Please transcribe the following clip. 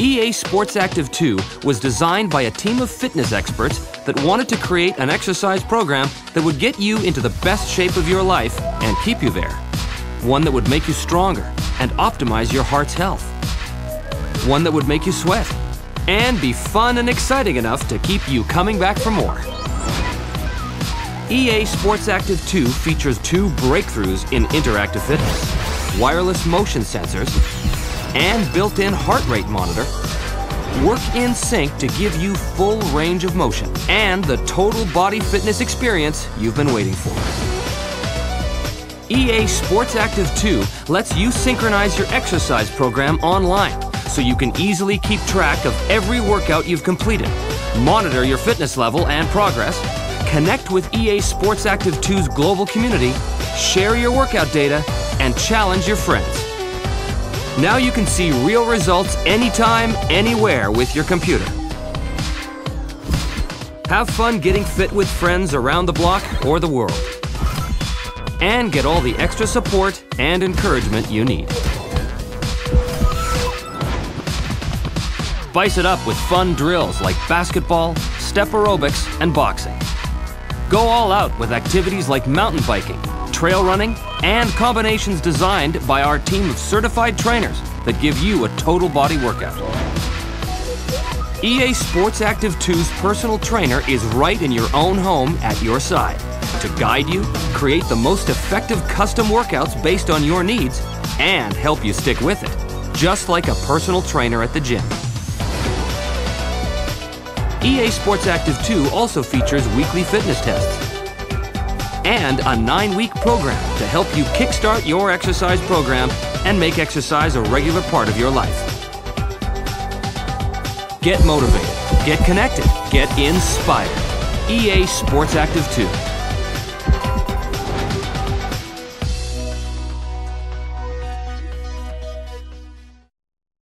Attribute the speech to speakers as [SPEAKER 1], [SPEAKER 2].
[SPEAKER 1] EA Sports Active 2 was designed by a team of fitness experts that wanted to create an exercise program that would get you into the best shape of your life and keep you there. One that would make you stronger and optimize your heart's health. One that would make you sweat and be fun and exciting enough to keep you coming back for more. EA Sports Active 2 features two breakthroughs in interactive fitness, wireless motion sensors, and built-in heart rate monitor work in sync to give you full range of motion and the total body fitness experience you've been waiting for. EA Sports Active 2 lets you synchronize your exercise program online so you can easily keep track of every workout you've completed, monitor your fitness level and progress, connect with EA Sports Active 2's global community, share your workout data, and challenge your friends. Now you can see real results anytime, anywhere with your computer. Have fun getting fit with friends around the block or the world. And get all the extra support and encouragement you need. Spice it up with fun drills like basketball, step aerobics, and boxing. Go all out with activities like mountain biking, trail running, and combinations designed by our team of certified trainers that give you a total body workout. EA Sports Active 2's personal trainer is right in your own home at your side to guide you, create the most effective custom workouts based on your needs, and help you stick with it, just like a personal trainer at the gym. EA Sports Active 2 also features weekly fitness tests and a nine-week program to help you kickstart your exercise program and make exercise a regular part of your life. Get motivated, get connected, get inspired. EA Sports Active 2.